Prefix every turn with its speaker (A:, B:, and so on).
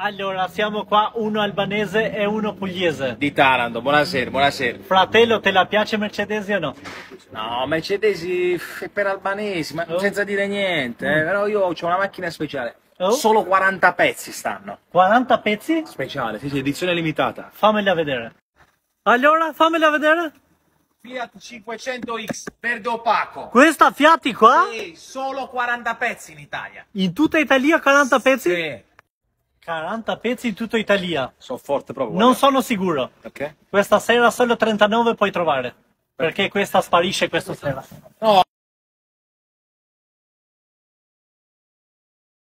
A: Allora, siamo qua, uno albanese e uno pugliese.
B: Di Taranto, buonasera, buonasera.
A: Fratello, te la piace Mercedes o no?
B: No, Mercedesi è per albanesi, ma
A: Oh.
B: senza dire niente, eh, però io ho una macchina speciale.
A: Oh.
B: Solo 40 pezzi stanno.
A: 40 pezzi?
B: Speciale, sì, sì, edizione limitata.
A: Fammela vedere. Allora, fammela vedere.
B: Fiat 500X, verde opaco.
A: Questa Fiat qua?
B: Sì, solo 40 pezzi in Italia.
A: In tutta Italia 40 pezzi?
B: Sì.
A: 40 pezzi in tutta Italia.
B: Sono forte proprio.
A: Non
B: guarda.
A: sono sicuro.
B: Perché?
A: Questa sera solo 39 puoi trovare. Perché questa sparisce questa sera.
B: No,